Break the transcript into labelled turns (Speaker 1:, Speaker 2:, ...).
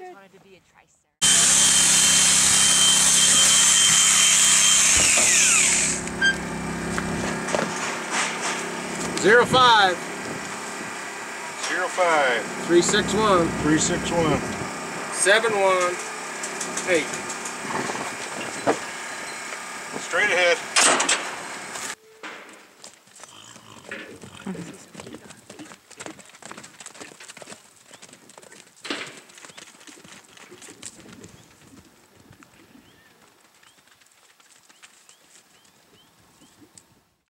Speaker 1: always wanted to be a tricer.
Speaker 2: one. Eight.
Speaker 3: Straight ahead.